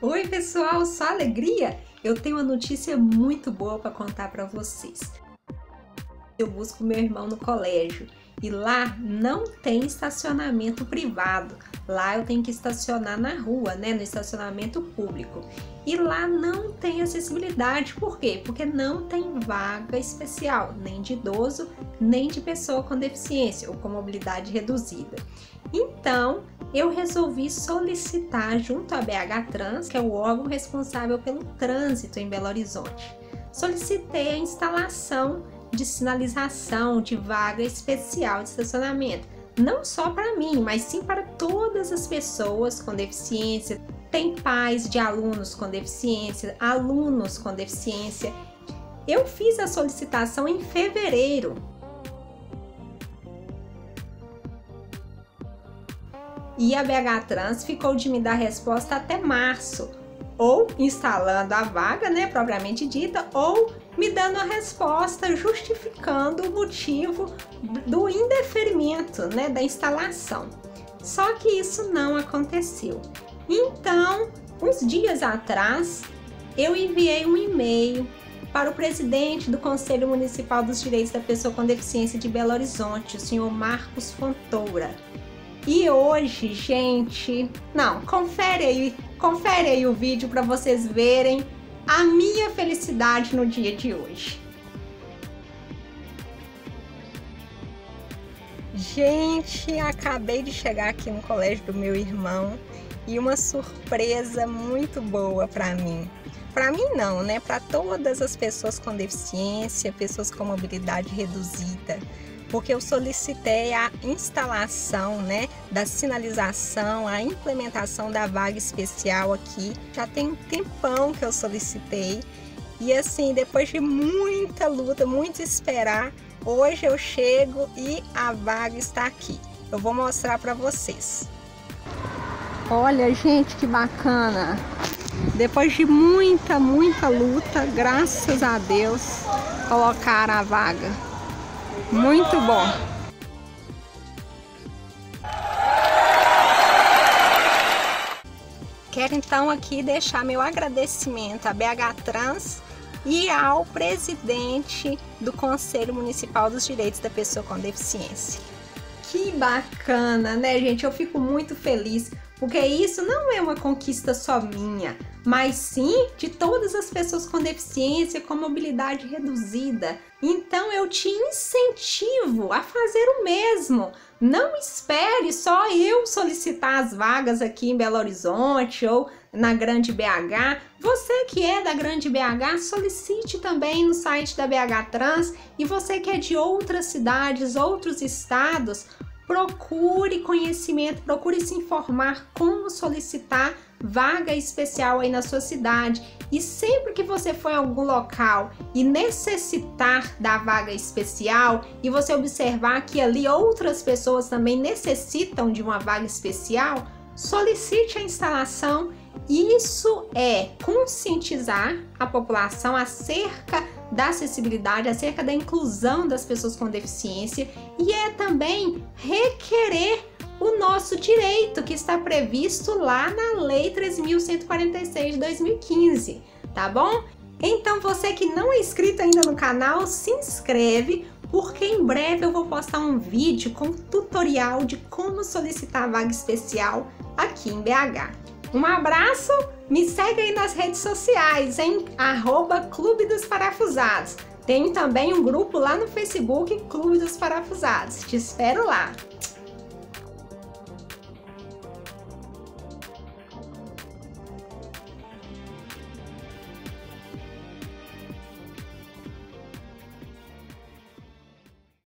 Oi, pessoal, só alegria? Eu tenho uma notícia muito boa para contar para vocês. Eu busco meu irmão no colégio e lá não tem estacionamento privado. Lá eu tenho que estacionar na rua, né, no estacionamento público. E lá não tem acessibilidade. Por quê? Porque não tem vaga especial, nem de idoso, nem de pessoa com deficiência ou com mobilidade reduzida. Então, eu resolvi solicitar junto à BH Trans, que é o órgão responsável pelo trânsito em Belo Horizonte. Solicitei a instalação de sinalização de vaga especial de estacionamento, não só para mim, mas sim para todas as pessoas com deficiência. Tem pais de alunos com deficiência, alunos com deficiência. Eu fiz a solicitação em fevereiro e a BH Trans ficou de me dar resposta até março, ou instalando a vaga, né, propriamente dita, ou me dando a resposta justificando o motivo do indeferimento, né, da instalação. Só que isso não aconteceu. Então, uns dias atrás, eu enviei um e-mail para o presidente do Conselho Municipal dos Direitos da Pessoa com Deficiência de Belo Horizonte, o senhor Marcos Fontoura, e hoje, gente, não, confere aí, confere aí o vídeo para vocês verem a minha felicidade no dia de hoje. Gente, acabei de chegar aqui no colégio do meu irmão e uma surpresa muito boa para mim. Para mim não, né? Para todas as pessoas com deficiência, pessoas com mobilidade reduzida porque eu solicitei a instalação, né, da sinalização, a implementação da vaga especial aqui. Já tem um tempão que eu solicitei. E assim, depois de muita luta, muito esperar, hoje eu chego e a vaga está aqui. Eu vou mostrar para vocês. Olha, gente, que bacana. Depois de muita, muita luta, graças a Deus, colocaram a vaga. Muito bom. Quero então aqui deixar meu agradecimento à BH Trans e ao presidente do Conselho Municipal dos Direitos da Pessoa com Deficiência. Que bacana, né, gente? Eu fico muito feliz porque isso não é uma conquista só minha, mas sim de todas as pessoas com deficiência, com mobilidade reduzida. Então eu te incentivo a fazer o mesmo. Não espere só eu solicitar as vagas aqui em Belo Horizonte ou na Grande BH. Você que é da Grande BH, solicite também no site da BH Trans e você que é de outras cidades, outros estados, procure conhecimento, procure se informar como solicitar vaga especial aí na sua cidade. E sempre que você for em algum local e necessitar da vaga especial e você observar que ali outras pessoas também necessitam de uma vaga especial, solicite a instalação. Isso é conscientizar a população acerca da acessibilidade, acerca da inclusão das pessoas com deficiência e é também requerer o nosso direito que está previsto lá na Lei 3.146 de 2015, tá bom? Então você que não é inscrito ainda no canal, se inscreve, porque em breve eu vou postar um vídeo com tutorial de como solicitar vaga especial aqui em BH. Um abraço, me segue aí nas redes sociais, em arroba Clube dos Parafusados. Tem também um grupo lá no Facebook, Clube dos Parafusados. Te espero lá.